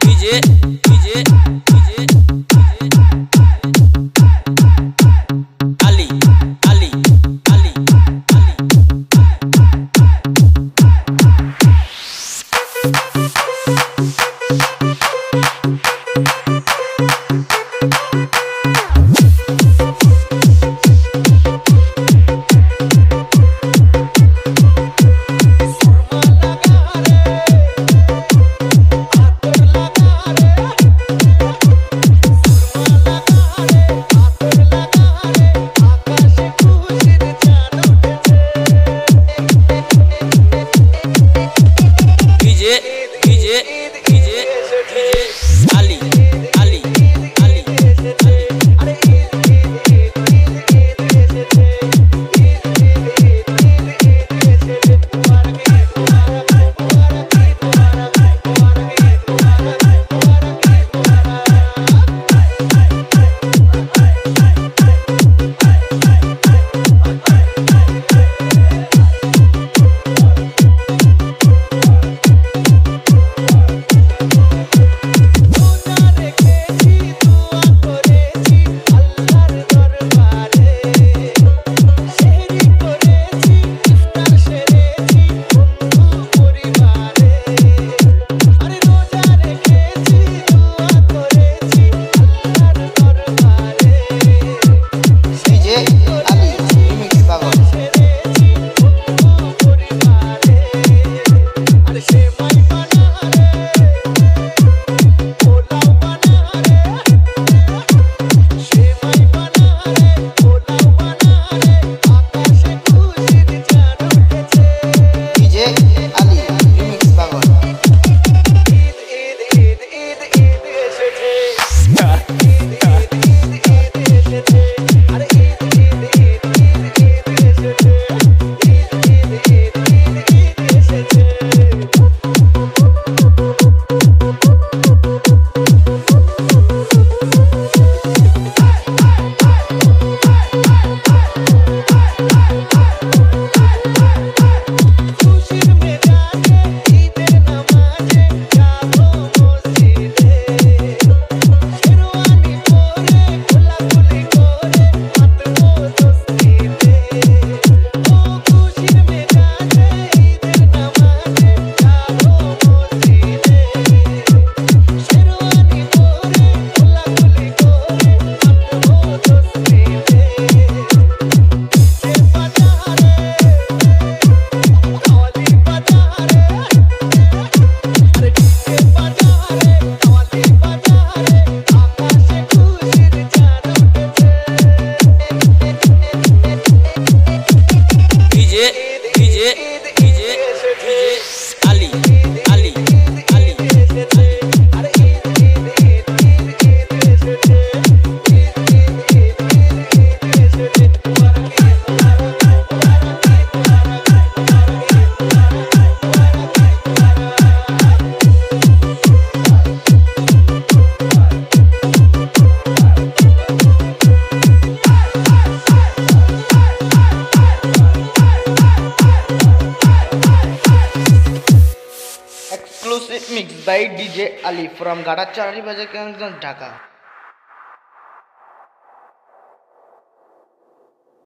DJ, by DJ Ali from गाड़ा चार बजे ढाका।